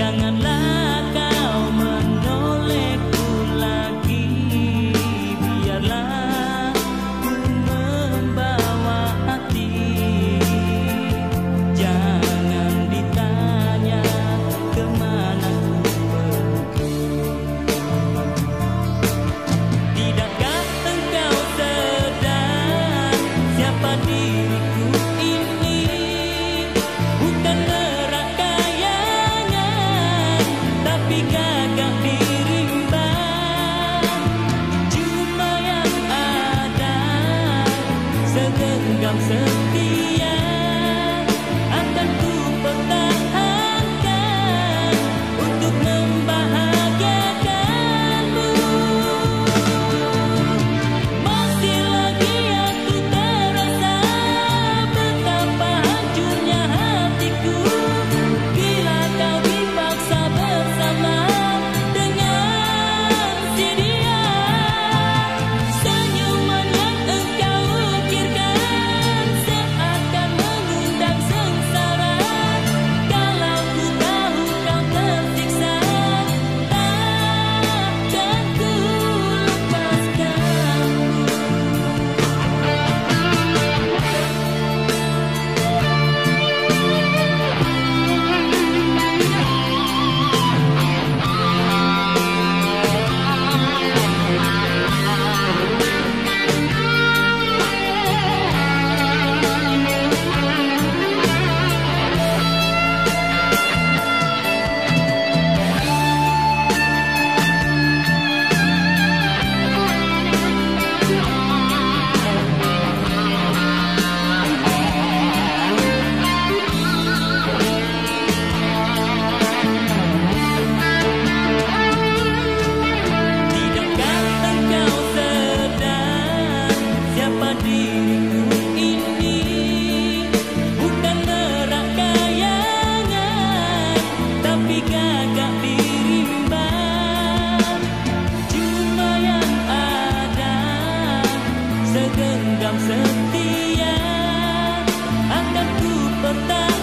Janganlah kau menolehku lagi Biarlah ku membawa hati. Jangan ditanya ke mana ku pergi. Tidakkah engkau sedang siapa diriku we. importa.